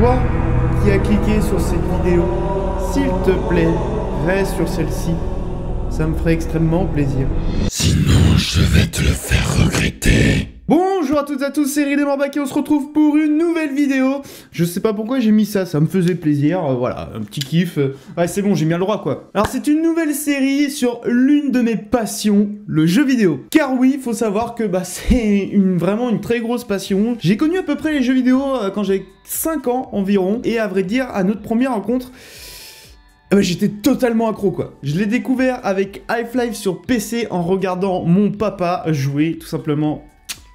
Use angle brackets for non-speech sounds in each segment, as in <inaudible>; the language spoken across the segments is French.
Toi qui as cliqué sur cette vidéo, s'il te plaît, reste sur celle-ci. Ça me ferait extrêmement plaisir. Sinon, je vais te le faire regretter. Bonjour à toutes et à tous, c'est Morbac et on se retrouve pour une nouvelle vidéo. Je sais pas pourquoi j'ai mis ça, ça me faisait plaisir, euh, voilà, un petit kiff. euh, ouais, c'est bon, j'ai bien le droit quoi. Alors c'est une nouvelle série sur l'une de mes passions, le jeu vidéo. Car oui, faut savoir que bah <laughs> c'est vraiment une très grosse passion. J'ai connu à peu près les jeux vidéo euh, quand j'avais 5 ans environ, et à vrai dire, à notre première rencontre, ah bah, J'étais totalement accro quoi. Je l'ai découvert avec Half-Life sur PC en regardant mon papa jouer tout simplement.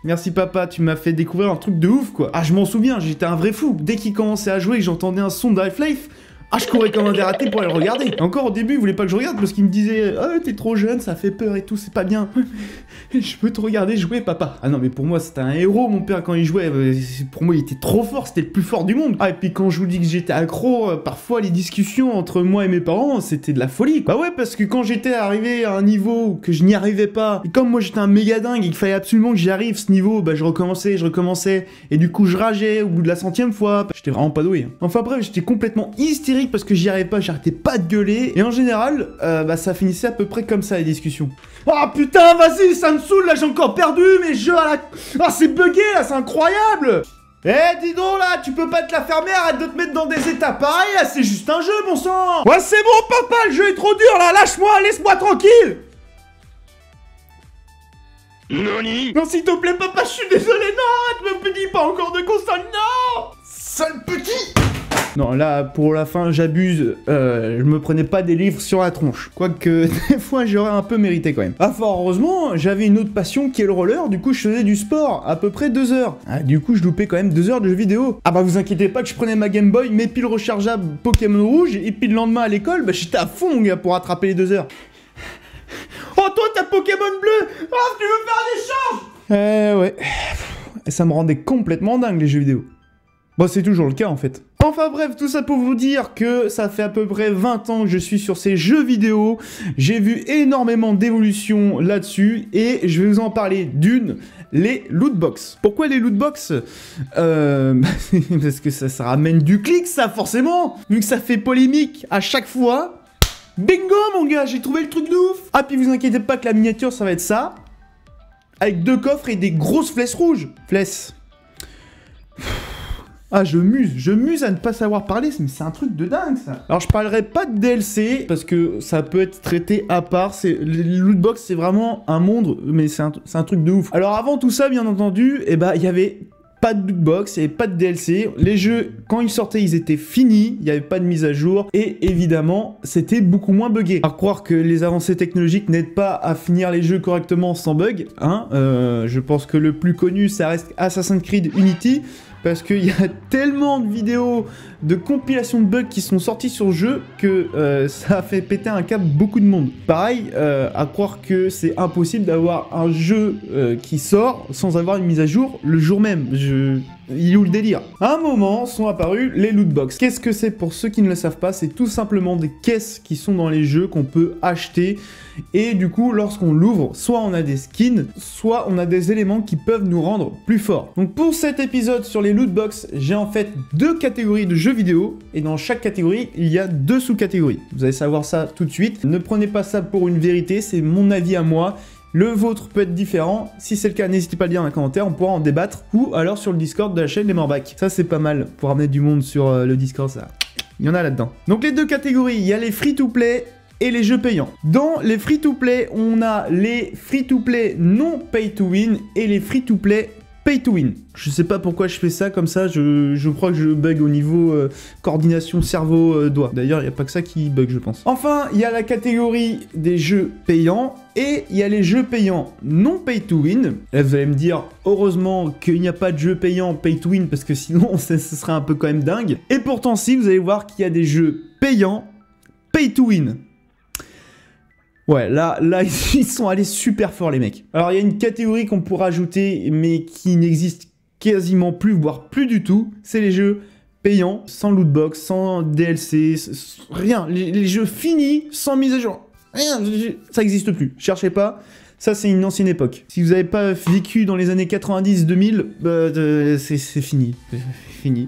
Merci papa, tu m'as fait découvrir un truc de ouf quoi. Ah je m'en souviens, j'étais un vrai fou. Dès qu'il commençait à jouer j'entendais un son de Half-Life, ah je courais comme un dératé pour aller le regarder. Encore au début, il voulait pas que je regarde parce qu'il me disait "Ah t'es trop jeune, ça fait peur et tout, c'est pas bien." <laughs> je peux te regarder jouer papa. Ah non mais pour moi c'était un héros mon père quand il jouait. Euh, Pour moi il était trop fort, c'était le plus fort du monde. Ah et puis quand je vous dis que j'étais accro, euh, parfois les discussions entre moi et mes parents c'était de la folie. Bah ouais parce que quand j'étais arrivé à un niveau que je n'y arrivais pas, et comme moi j'étais un méga dingue et qu'il fallait absolument que j'y arrive ce niveau, bah je recommençais, je recommençais, et du coup je rageais au bout de la centième fois. J'étais vraiment pas doué. hein. Enfin bref j'étais complètement hystérique parce que j'y arrivais pas, j'arrêtais pas de gueuler, et en général euh, bah ça finissait à peu près comme ça les discussions. Oh putain, vas-y, ça me saoule, là j'ai encore perdu mes jeux à la... Ah c'est bugué là, c'est incroyable! Eh, dis donc là, tu peux pas te la fermer, arrête de te mettre dans des états pareils, là, c'est juste un jeu, bon sang! Ouais, c'est bon, papa, le jeu est trop dur, là, lâche-moi, laisse-moi tranquille! Noni! Non, s'il te plaît, papa, je suis désolé, non, arrête, me dis pas encore de console, non! Sale petit Non, là, pour la fin, j'abuse. Euh, je me prenais pas des livres sur la tronche. Quoique, <laughs> des fois, j'aurais un peu mérité quand même. Ah, fort heureusement, j'avais une autre passion qui est le roller. Du coup, je faisais du sport à peu près deux heures. Ah, du coup, je loupais quand même deux heures de jeux vidéo. Ah bah, vous inquiétez pas que je prenais ma Game Boy, mes piles rechargeables Pokémon Rouge, et puis le lendemain à l'école, bah, j'étais à fond, gars, pour attraper les deux heures. <laughs> Oh, toi, t'as Pokémon bleu Oh, tu veux faire un échange Eh ouais. Ça me rendait complètement dingue, les jeux vidéo. Bon, c'est toujours le cas en fait. Enfin bref, tout ça pour vous dire que ça fait à peu près 20 ans que je suis sur ces jeux vidéo. J'ai vu énormément d'évolutions là-dessus et je vais vous en parler d'une, les lootbox. Pourquoi les lootbox euh, <laughs> Parce que ça, ça ramène du clic ça forcément, vu que ça fait polémique à chaque fois. Bingo mon gars, j'ai trouvé le truc de ouf Ah puis vous inquiétez pas que la miniature ça va être ça, avec deux coffres et des grosses flèches rouges. Flèches. Ah, je muse, je muse à ne pas savoir parler, mais c'est un truc de dingue ça. Alors, je parlerai pas de DLC parce que ça peut être traité à part. C'est lootbox, c'est vraiment un monde, mais c'est un, truc de ouf. Alors, avant tout ça, bien entendu, eh ben, il y avait pas de lootbox, avait pas de DLC. Les jeux, quand ils sortaient, ils étaient finis, il n'y avait pas de mise à jour, et évidemment, c'était beaucoup moins buggé. À croire que les avancées technologiques n'aident pas à finir les jeux correctement sans bug, hein. euh, je pense que le plus connu, ça reste Assassin's Creed Unity, parce qu'il y a tellement de vidéos de compilations de bugs qui sont sorties sur le jeu que euh, ça a fait péter un câble beaucoup de monde. Pareil, euh, à croire que c'est impossible d'avoir un jeu euh, qui sort sans avoir une mise à jour le jour même. Il est où le délire? À un moment sont apparus les lootbox. Qu'est-ce que c'est pour ceux qui ne le savent pas? C'est tout simplement des caisses qui sont dans les jeux qu'on peut acheter et du coup lorsqu'on l'ouvre, soit on a des skins, soit on a des éléments qui peuvent nous rendre plus forts. Donc pour cet épisode sur les lootbox, j'ai en fait deux catégories de jeux vidéo et dans chaque catégorie il y a deux sous-catégories. Vous allez savoir ça tout de suite. Ne prenez pas ça pour une vérité, c'est mon avis à moi. Le vôtre peut être différent. Si c'est le cas, n'hésitez pas à le dire dans les commentaires, on pourra en débattre. Ou alors sur le Discord de la chaîne Les Morbacs. Ça, c'est pas mal pour amener du monde sur euh, le Discord, ça. Il y en a là-dedans. Donc les deux catégories, il y a les free-to-play et les jeux payants. Dans les free-to-play, on a les free-to-play non pay-to-win et les free-to-play pay to win. Je sais pas pourquoi je fais ça comme ça, je, crois que je bug au niveau euh, coordination cerveau-doigt. D'ailleurs, il n'y a pas que ça qui bug, je pense. Enfin, il y a la catégorie des jeux payants et il y a les jeux payants non pay to win. Là, vous allez me dire, heureusement qu'il n'y a pas de jeux payants pay to win parce que sinon, <laughs> ce serait un peu quand même dingue. Et pourtant, si, vous allez voir qu'il y a des jeux payants pay to win. Ouais, là, là, <laughs> ils sont allés super fort, les mecs. Alors, il y a une catégorie qu'on pourrait ajouter, mais qui n'existe quasiment plus, voire plus du tout. C'est les jeux payants, sans lootbox, sans DLC, rien. Les, jeux finis, sans mise à jour. Rien, ça n'existe plus. Cherchez pas. Ça, c'est une ancienne époque. Si vous n'avez pas vécu dans les années 90-2000, bah, euh, c'est fini. Fini.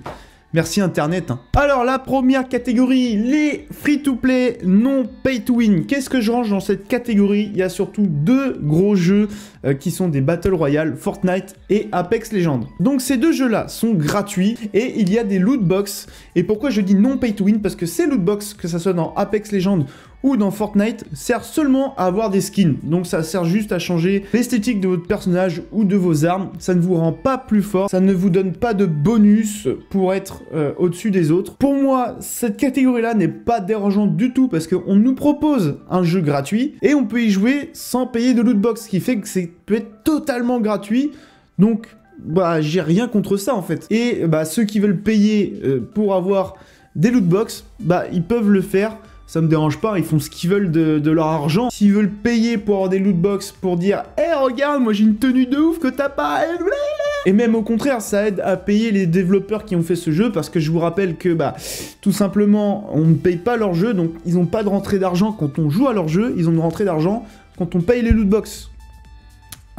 Merci Internet. Hein. Alors la première catégorie, les free-to-play non pay-to-win. Qu'est-ce que je range dans cette catégorie? Il y a surtout deux gros jeux euh, qui sont des Battle Royale, Fortnite et Apex Legends. Donc ces deux jeux-là sont gratuits et il y a des loot box. Et pourquoi je dis non pay-to-win Parce que ces loot box, que ça soit dans Apex Legends ou dans Fortnite sert seulement à avoir des skins. Donc ça sert juste à changer l'esthétique de votre personnage ou de vos armes. Ça ne vous rend pas plus fort, ça ne vous donne pas de bonus pour être euh, au-dessus des autres. Pour moi, cette catégorie-là n'est pas dérangeante du tout parce qu'on nous propose un jeu gratuit et on peut y jouer sans payer de lootbox, ce qui fait que c'est peut être totalement gratuit. Donc bah j'ai rien contre ça en fait. Et bah ceux qui veulent payer euh, pour avoir des lootbox, bah ils peuvent le faire ça me dérange pas, ils font ce qu'ils veulent de, leur argent. S'ils veulent payer pour avoir des lootbox pour dire « Eh regarde, moi j'ai une tenue de ouf que t'as pas !» Et même au contraire, ça aide à payer les développeurs qui ont fait ce jeu, parce que je vous rappelle que, bah, tout simplement, on ne paye pas leur jeu, donc ils n'ont pas de rentrée d'argent quand on joue à leur jeu, ils ont une rentrée d'argent quand on paye les lootbox.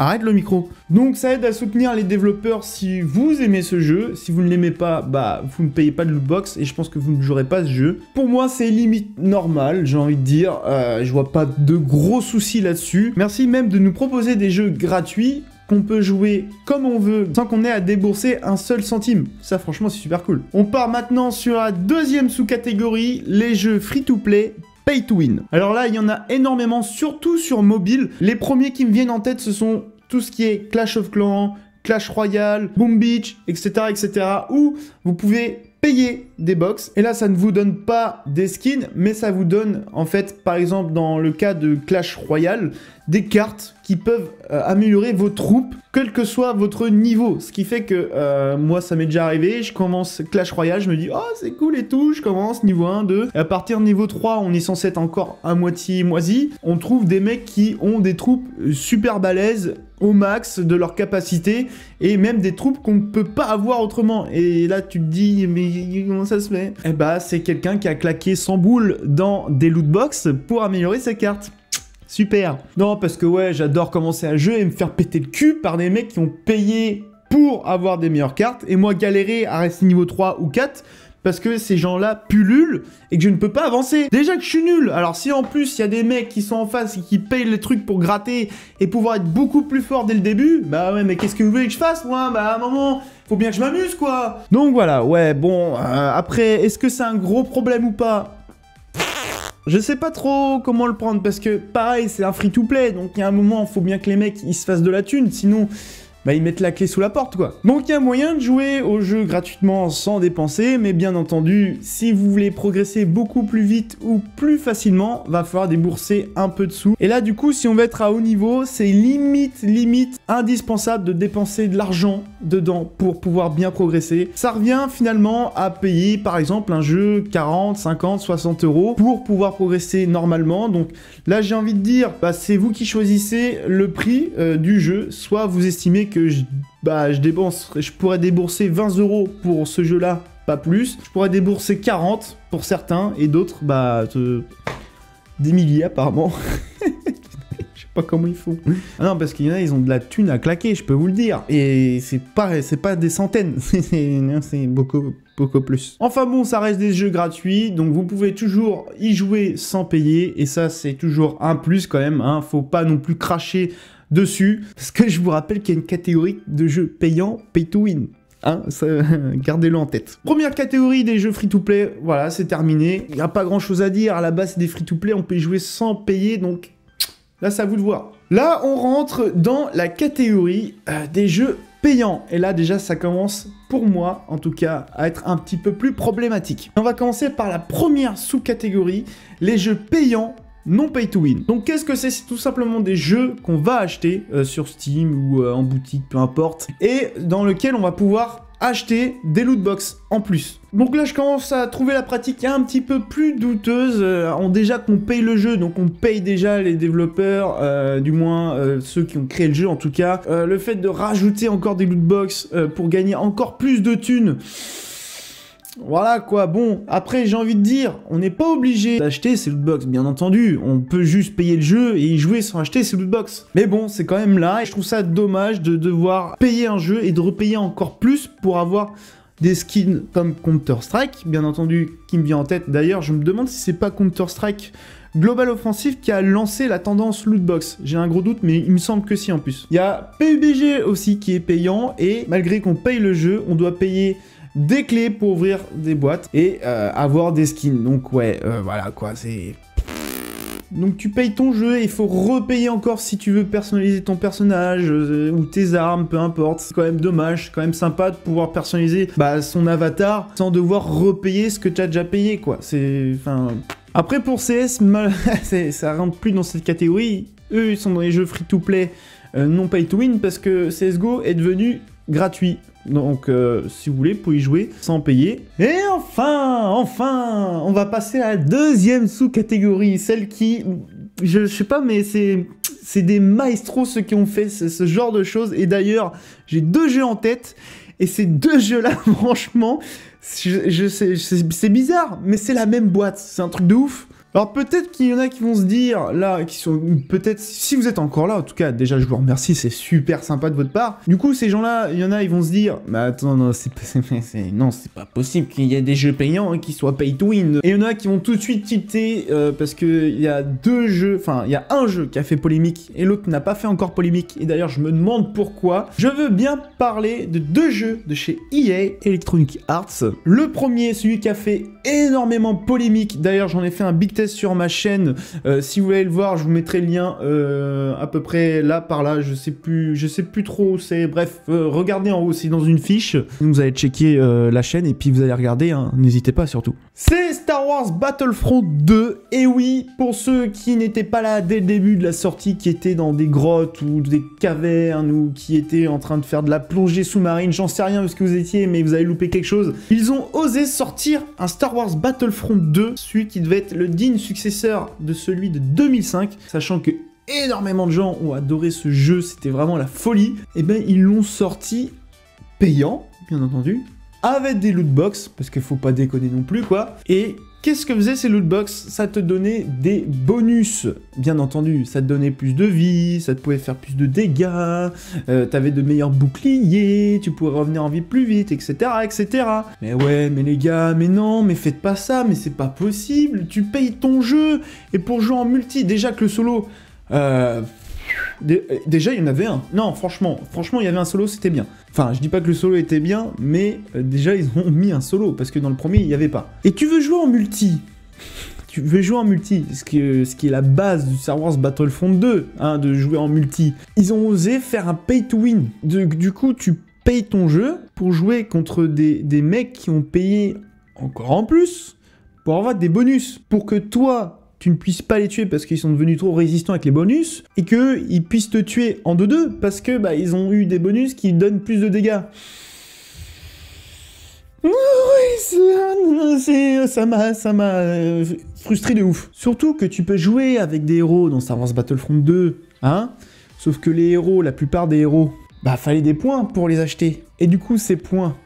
Arrête le micro. Donc ça aide à soutenir les développeurs si vous aimez ce jeu. Si vous ne l'aimez pas, bah vous ne payez pas de lootbox et je pense que vous ne jouerez pas ce jeu. Pour moi c'est limite normal, j'ai envie de dire. Euh, je vois pas de gros soucis là-dessus. Merci même de nous proposer des jeux gratuits qu'on peut jouer comme on veut sans qu'on ait à débourser un seul centime. Ça franchement c'est super cool. On part maintenant sur la deuxième sous-catégorie, les jeux free-to-play pay to win. Alors là, il y en a énormément, surtout sur mobile. Les premiers qui me viennent en tête, ce sont tout ce qui est Clash of Clans, Clash Royale, Boom Beach, etc., etc., où vous pouvez payer des box. Et là, ça ne vous donne pas des skins, mais ça vous donne, en fait, par exemple, dans le cas de Clash Royale, des cartes qui peuvent euh, améliorer vos troupes, quel que soit votre niveau. Ce qui fait que euh, moi, ça m'est déjà arrivé, je commence Clash Royale, je me dis, oh, c'est cool et tout, je commence niveau 1, 2. Et à partir de niveau 3, on est censé être encore à moitié moisi. On trouve des mecs qui ont des troupes super balèzes, au max de leur capacité, et même des troupes qu'on ne peut pas avoir autrement. Et là, tu te dis, mais comment ça se fait? Eh bah, c'est quelqu'un qui a claqué 100 boules dans des loot box pour améliorer ses cartes. Super. Non, parce que ouais, j'adore commencer un jeu et me faire péter le cul par des mecs qui ont payé pour avoir des meilleures cartes, et moi galérer à rester niveau 3 ou 4 parce que ces gens-là pullulent et que je ne peux pas avancer. Déjà que je suis nul, alors si en plus il y a des mecs qui sont en face et qui payent les trucs pour gratter et pouvoir être beaucoup plus fort dès le début, bah ouais mais qu'est-ce que vous voulez que je fasse moi? Bah à un moment, faut bien que je m'amuse quoi. Donc voilà, ouais bon, euh, après, est-ce que c'est un gros problème ou pas? Je sais pas trop comment le prendre parce que pareil c'est un free to play donc il y a un moment faut bien que les mecs ils se fassent de la thune. Sinon bah, ils mettent la clé sous la porte, quoi. Donc il y a moyen de jouer au jeu gratuitement sans dépenser, mais bien entendu, si vous voulez progresser beaucoup plus vite ou plus facilement, va falloir débourser un peu de sous. Et là, du coup, si on veut être à haut niveau, c'est limite, limite indispensable de dépenser de l'argent dedans pour pouvoir bien progresser. Ça revient finalement à payer, par exemple, un jeu 40, 50, 60 euros pour pouvoir progresser normalement. Donc là, j'ai envie de dire, bah, c'est vous qui choisissez le prix euh, du jeu. Soit vous estimez que je, bah, je je pourrais débourser 20 euros pour ce jeu-là, pas plus. Je pourrais débourser 40 pour certains et d'autres, bah, des milliers apparemment. <laughs> je sais pas comment ils font. Ah non, parce qu'il y en a, ils ont de la thune à claquer, je peux vous le dire. Et c'est pas, c'est pas des centaines, <laughs> c'est beaucoup, beaucoup plus. Enfin bon, ça reste des jeux gratuits, donc vous pouvez toujours y jouer sans payer, et ça c'est toujours un plus quand même, hein. faut pas non plus cracher dessus, parce que je vous rappelle qu'il y a une catégorie de jeux payants, pay to win. Hein, <laughs> gardez-le en tête. Première catégorie des jeux free-to-play, voilà, c'est terminé. Il n'y a pas grand-chose à dire, à la base c'est des free-to-play, on peut y jouer sans payer, donc là c'est à vous de voir. Là, on rentre dans la catégorie euh, des jeux payants. Et là, déjà, ça commence, pour moi, en tout cas, à être un petit peu plus problématique. On va commencer par la première sous-catégorie, les jeux payants non pay to win. Donc qu'est-ce que c'est? C'est tout simplement des jeux qu'on va acheter euh, sur Steam ou euh, en boutique, peu importe, et dans lequel on va pouvoir acheter des loot box en plus. Donc là je commence à trouver la pratique un petit peu plus douteuse, euh, déjà qu'on paye le jeu, donc on paye déjà les développeurs, du moins ceux qui ont créé le jeu en tout cas. le fait de rajouter encore des loot box pour gagner encore plus de thunes, voilà quoi, bon, après j'ai envie de dire, on n'est pas obligé d'acheter ces lootbox, bien entendu, on peut juste payer le jeu et y jouer sans acheter ces lootbox. Mais bon, c'est quand même là, et je trouve ça dommage de devoir payer un jeu et de repayer encore plus pour avoir des skins comme Counter-Strike, bien entendu, qui me vient en tête. D'ailleurs, je me demande si c'est pas Counter-Strike Global Offensive qui a lancé la tendance lootbox. J'ai un gros doute, mais il me semble que si en plus. Il y a PUBG aussi qui est payant, et malgré qu'on paye le jeu, on doit payer des clés pour ouvrir des boîtes et euh, avoir des skins. Donc ouais, euh, voilà quoi, c'est... Donc tu payes ton jeu et il faut repayer encore si tu veux personnaliser ton personnage euh, ou tes armes, peu importe. C'est quand même dommage, quand même sympa de pouvoir personnaliser bah, son avatar sans devoir repayer ce que tu as déjà payé quoi. C'est... Enfin... Après pour CS, <laughs> ça rentre plus dans cette catégorie. Eux ils sont dans les jeux free-to-play non pay-to-win parce que CSGO est devenu gratuit. Donc, euh, si vous voulez, vous pouvez y jouer sans payer. Et enfin, enfin, on va passer à la deuxième sous-catégorie, celle qui, je, sais pas, mais c'est c'est des maestros ceux qui ont fait ce, genre de choses. Et d'ailleurs, j'ai deux jeux en tête. Et ces deux jeux-là, <laughs> franchement, c'est bizarre, mais c'est la même boîte. C'est un truc de ouf. Alors peut-être qu'il y en a qui vont se dire, là, qui sont peut-être, si vous êtes encore là, en tout cas, déjà je vous remercie, c'est super sympa de votre part. Du coup, ces gens-là, il y en a, ils vont se dire, mais attends, non, c'est non, c'est pas possible qu'il y ait des jeux payants hein, qui soient pay to win. Et il y en a qui vont tout de suite tilter euh, parce que il y a deux jeux, enfin, il y a un jeu qui a fait polémique et l'autre n'a pas fait encore polémique. Et d'ailleurs, je me demande pourquoi. Je veux bien parler de deux jeux de chez EA, Electronic Arts. Le premier, celui qui a fait énormément polémique. D'ailleurs, j'en ai fait un big sur ma chaîne. Euh, si vous voulez le voir, je vous mettrai le lien euh, à peu près là par là. Je sais plus, je sais plus trop où c'est. Bref, euh, regardez en haut, c'est dans une fiche. Vous allez checker la chaîne et puis vous allez regarder. Hein. N'hésitez pas surtout. C'est Star Wars Battlefront 2. Et oui, pour ceux qui n'étaient pas là dès le début de la sortie, qui étaient dans des grottes ou des cavernes ou qui étaient en train de faire de la plongée sous-marine, j'en sais rien où ce que vous étiez, mais vous avez loupé quelque chose. Ils ont osé sortir un Star Wars Battlefront 2, celui qui devait être le 10 successeur de celui de 2005, sachant que énormément de gens ont adoré ce jeu, c'était vraiment la folie, et eh bien ils l'ont sorti payant, bien entendu, avec des loot box, parce qu'il faut pas déconner non plus quoi, et Qu'est-ce que faisait ces lootbox? Ça te donnait des bonus, bien entendu. Ça te donnait plus de vie, ça te pouvait faire plus de dégâts, euh, t'avais de meilleurs boucliers, tu pouvais revenir en vie plus vite, etc., etc. Mais ouais, mais les gars, mais non, mais faites pas ça, mais c'est pas possible. Tu payes ton jeu, et pour jouer en multi, déjà que le solo... Euh, euh, déjà, il y en avait un. Non, franchement, franchement, il y avait un solo, c'était bien. Enfin, je dis pas que le solo était bien, mais euh, déjà, ils ont mis un solo, parce que dans le premier, il n'y avait pas. Et tu veux jouer en multi? Tu veux jouer en multi, ce qui, est, ce qui est la base du Star Wars Battlefront 2, hein, de jouer en multi. Ils ont osé faire un pay to win. du coup, tu payes ton jeu pour jouer contre des, des mecs qui ont payé encore en plus pour avoir des bonus. Pour que toi, tu ne puisses pas les tuer parce qu'ils sont devenus trop résistants avec les bonus, et qu'ils puissent te tuer en 2-2 parce que bah, ils ont eu des bonus qui donnent plus de dégâts. Oui, ça m'a euh, frustré de ouf. Surtout que tu peux jouer avec des héros dans Star Wars Battlefront 2, hein Sauf que les héros, la plupart des héros, bah fallait des points pour les acheter. Et du coup, ces points,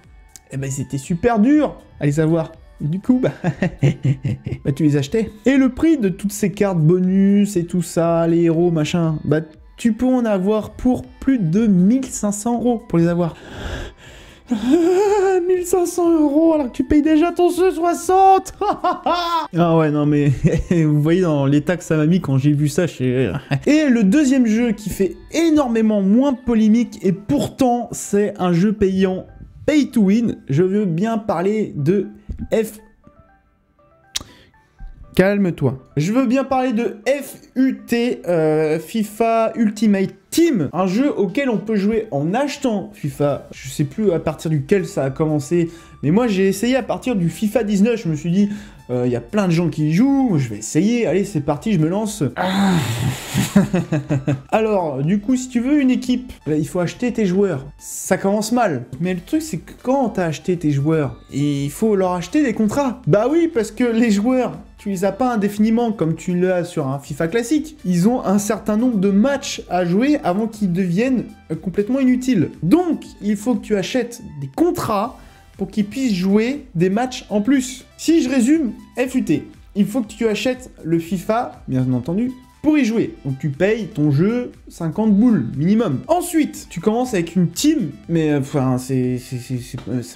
eh ben c'était super dur à les avoir. Du coup, bah, <laughs> bah, tu les achetais. Et le prix de toutes ces cartes bonus et tout ça, les héros, machin, bah tu peux en avoir pour plus de 1500 euros pour les avoir. 1500 euros alors que tu payes déjà ton jeu <laughs> 60 Ah ouais non mais <laughs> vous voyez dans l'état que ça m'a mis quand j'ai vu ça chez... Et le deuxième jeu qui fait énormément moins polémique et pourtant c'est un jeu payant pay to win, je veux bien parler de if Calme-toi. Je veux bien parler de FUT, euh, FIFA Ultimate Team, un jeu auquel on peut jouer en achetant FIFA. Je sais plus à partir duquel ça a commencé, mais moi j'ai essayé à partir du FIFA 19. Je me suis dit, il euh, y a plein de gens qui y jouent, je vais essayer, allez c'est parti, je me lance. Ah. <laughs> Alors, du coup, si tu veux une équipe, il faut acheter tes joueurs. Ça commence mal. Mais le truc, c'est que quand t'as acheté tes joueurs, il faut leur acheter des contrats. Bah oui, parce que les joueurs, tu les as pas indéfiniment comme tu l'as sur un FIFA classique. Ils ont un certain nombre de matchs à jouer avant qu'ils deviennent complètement inutiles. Donc, il faut que tu achètes des contrats pour qu'ils puissent jouer des matchs en plus. Si je résume, FUT, il faut que tu achètes le FIFA, bien entendu, pour y jouer. Donc tu payes ton jeu 50 boules minimum. Ensuite, tu commences avec une team, mais enfin, c'est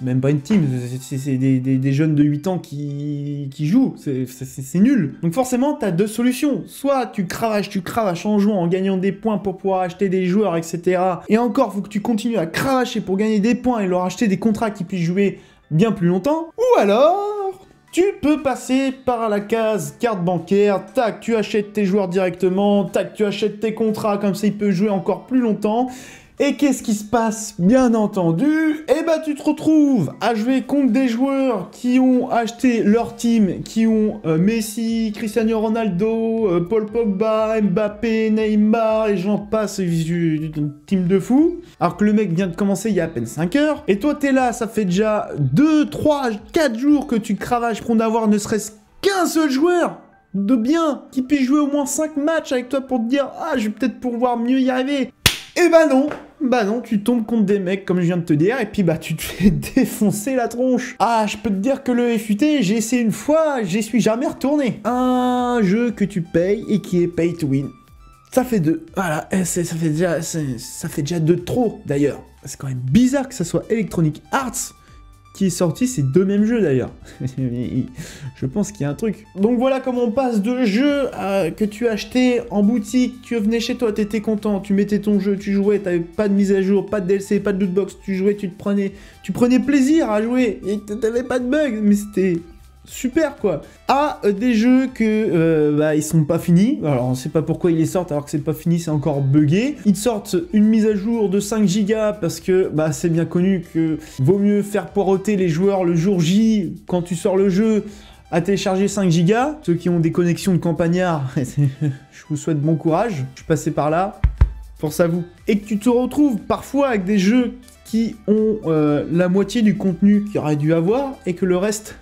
même pas une team, c'est des, jeunes de 8 ans qui, qui jouent, c'est nul. Donc forcément, tu as deux solutions. Soit tu cravaches, tu cravaches en jouant, en gagnant des points pour pouvoir acheter des joueurs, etc. Et encore, faut que tu continues à cravacher pour gagner des points et leur acheter des contrats qui puissent jouer bien plus longtemps. Ou alors, tu peux passer par la case carte bancaire, tac, tu achètes tes joueurs directement, tac, tu achètes tes contrats, comme ça il peut jouer encore plus longtemps. Et qu'est-ce qui se passe Bien entendu, eh ben tu te retrouves à jouer contre des joueurs qui ont acheté leur team, qui ont euh, Messi, Cristiano Ronaldo, euh, Paul Pogba, Mbappé, Neymar, et j'en passe, une team de fous. Alors que le mec vient de commencer il y a à peine 5 heures. Et toi t'es là, ça fait déjà 2, 3, 4 jours que tu cravaches pour n'avoir ne serait-ce qu'un seul joueur de bien, qui puisse jouer au moins 5 matchs avec toi pour te dire « Ah, je vais peut-être pouvoir mieux y arriver ». Eh ben non bah non, tu tombes contre des mecs, comme je viens de te dire, et puis bah tu te fais <laughs> défoncer la tronche. Ah, je peux te dire que le FUT, j'ai essayé une fois, j'y suis jamais retourné. Un jeu que tu payes et qui est pay to win. Ça fait deux. Voilà, ça fait déjà, ça fait déjà deux de trop, d'ailleurs. C'est quand même bizarre que ça soit Electronic Arts est sorti ces deux mêmes jeux d'ailleurs. <laughs> je pense qu'il y a un truc. Donc voilà comment on passe de jeux euh, que tu achetais en boutique, tu venais chez toi, t'étais content, tu mettais ton jeu, tu jouais, t'avais pas de mise à jour, pas de DLC, pas de lootbox, tu jouais, tu te prenais, tu prenais plaisir à jouer, et t'avais pas de bugs, mais c'était super quoi. À euh, des jeux que euh, bah, ils sont pas finis. Alors on sait pas pourquoi ils les sortent alors que c'est pas fini, c'est encore buggé. Ils sortent une mise à jour de 5 gigas parce que bah, c'est bien connu que vaut mieux faire poireauter les joueurs le jour J quand tu sors le jeu à télécharger 5 gigas. Ceux qui ont des connexions de campagnard, <laughs> je vous souhaite bon courage. Je suis passé par là. Force à vous. Et que tu te retrouves parfois avec des jeux qui ont euh, la moitié du contenu qu'il aurait dû avoir et que le reste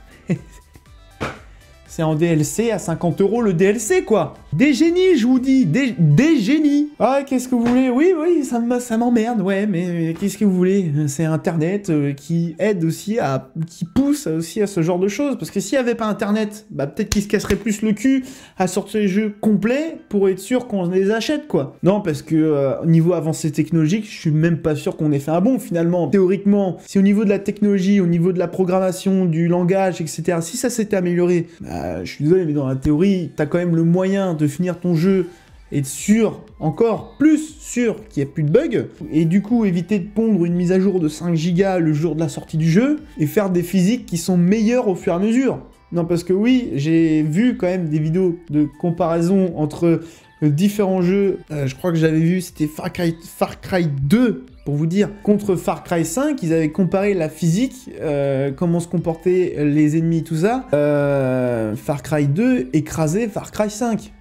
c'est en DLC à 50 euros le DLC, quoi. Des génies, je vous dis, des, génies. Ah, qu'est-ce que vous voulez? Oui, oui, ça m'emmerde, ouais, mais qu'est-ce que vous voulez? C'est Internet euh, qui aide aussi à, qui pousse aussi à ce genre de choses. Parce que s'il n'y avait pas Internet, bah peut-être qu'il se casserait plus le cul à sortir les jeux complets pour être sûr qu'on les achète, quoi. Non, parce que euh, au niveau avancée technologique, je suis même pas sûr qu'on ait fait un bon finalement. Théoriquement, si au niveau de la technologie, au niveau de la programmation, du langage, etc., si ça s'était amélioré, bah, je suis désolé, mais dans la théorie, tu as quand même le moyen de finir ton jeu et de sûr, encore plus sûr qu'il n'y ait plus de bugs, et du coup éviter de pondre une mise à jour de 5 Go le jour de la sortie du jeu, et faire des physiques qui sont meilleures au fur et à mesure. Non, parce que oui, j'ai vu quand même des vidéos de comparaison entre différents jeux. Euh, je crois que j'avais vu, c'était Far Cry, Far Cry 2 pour vous dire, contre Far Cry 5, ils avaient comparé la physique, euh, comment se comportaient les ennemis, tout ça. Euh, Far Cry 2 écrasait Far Cry 5.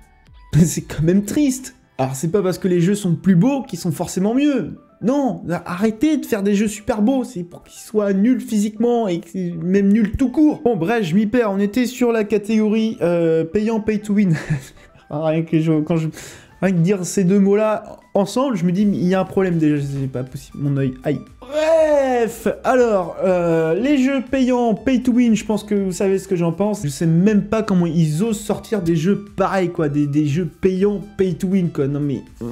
<laughs> C'est quand même triste. Alors c'est pas parce que les jeux sont plus beaux qu'ils sont forcément mieux. Non, arrêtez de faire des jeux super beaux, c'est pour qu'ils soient nuls physiquement et même nuls tout court. Bon bref, je m'y perds, on était sur la catégorie euh, payant pay to win. <laughs> Rien que quand je, Rien que dire ces deux mots-là ensemble, je me dis, il y a un problème déjà, c'est pas possible, mon œil, aïe. Bref, alors, euh, les jeux payants, pay to win, je pense que vous savez ce que j'en pense. Je sais même pas comment ils osent sortir des jeux pareils, quoi, des, des jeux payants, pay to win, quoi, non mais... <laughs>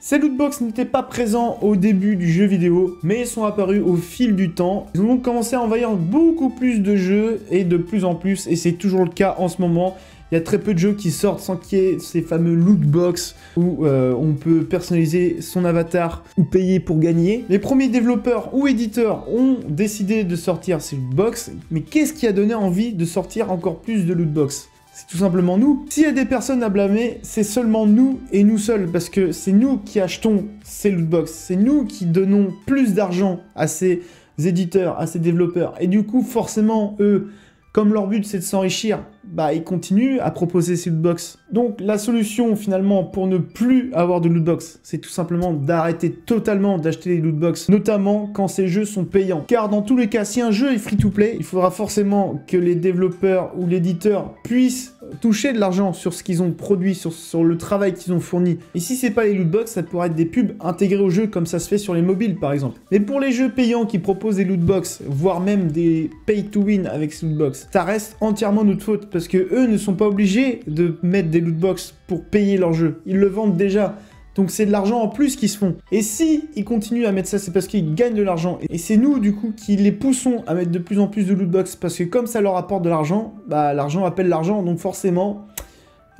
Ces lootbox n'étaient pas présents au début du jeu vidéo, mais sont apparus au fil du temps. Ils ont donc commencé à envahir beaucoup plus de jeux, et de plus en plus, et c'est toujours le cas en ce moment. Il y a très peu de jeux qui sortent sans qu'il y ait ces fameux loot box où euh, on peut personnaliser son avatar ou payer pour gagner. Les premiers développeurs ou éditeurs ont décidé de sortir ces loot box, mais qu'est-ce qui a donné envie de sortir encore plus de loot box? C'est tout simplement nous. S'il y a des personnes à blâmer, c'est seulement nous et nous seuls, parce que c'est nous qui achetons ces lootbox, c'est nous qui donnons plus d'argent à ces éditeurs, à ces développeurs, et du coup, forcément, eux, comme leur but c'est de s'enrichir, bah ils continuent à proposer ces lootbox. Donc la solution finalement pour ne plus avoir de lootbox, c'est tout simplement d'arrêter totalement d'acheter les lootbox, notamment quand ces jeux sont payants. Car dans tous les cas, si un jeu est free to play, il faudra forcément que les développeurs ou l'éditeur puissent toucher de l'argent sur ce qu'ils ont produit, sur, le travail qu'ils ont fourni. Et si c'est pas les lootbox, ça pourrait être des pubs intégrées au jeu comme ça se fait sur les mobiles par exemple. Mais pour les jeux payants qui proposent des lootbox, voire même des pay to win avec ces lootbox, ça reste entièrement notre faute parce que eux ne sont pas obligés de mettre des lootbox pour payer leur jeu. Ils le vendent déjà. Donc c'est de l'argent en plus qu'ils se font. Et si ils continuent à mettre ça, c'est parce qu'ils gagnent de l'argent. Et c'est nous, du coup, qui les poussons à mettre de plus en plus de lootbox. Parce que comme ça leur apporte de l'argent, bah l'argent appelle l'argent. Donc forcément,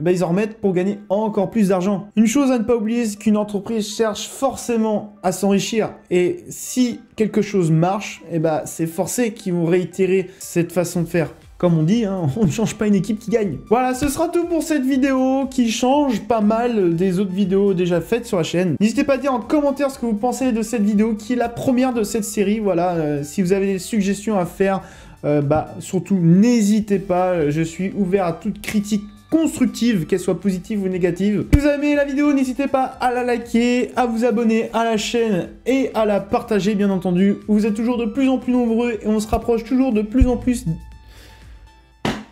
bah, ils en remettent pour gagner encore plus d'argent. Une chose à ne pas oublier, c'est qu'une entreprise cherche forcément à s'enrichir. Et si quelque chose marche, et bah, c'est forcé qu'ils vont réitérer cette façon de faire comme on dit, hein, on ne change pas une équipe qui gagne. Voilà, ce sera tout pour cette vidéo qui change pas mal des autres vidéos déjà faites sur la chaîne. N'hésitez pas à dire en commentaire ce que vous pensez de cette vidéo qui est la première de cette série. Voilà, euh, si vous avez des suggestions à faire, euh, bah surtout n'hésitez pas, je suis ouvert à toute critique constructive, qu'elle soit positive ou négative. Si vous avez aimé la vidéo, n'hésitez pas à la liker, à vous abonner à la chaîne et à la partager bien entendu. Vous êtes toujours de plus en plus nombreux et on se rapproche toujours de plus en plus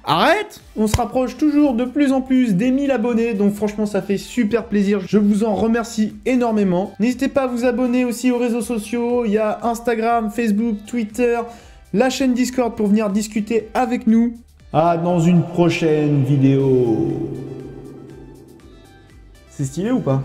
Arrête On se rapproche toujours de plus en plus des 1000 abonnés, donc franchement ça fait super plaisir. Je vous en remercie énormément. N'hésitez pas à vous abonner aussi aux réseaux sociaux. Il y a Instagram, Facebook, Twitter, la chaîne Discord pour venir discuter avec nous. À dans une prochaine vidéo. C'est stylé ou pas?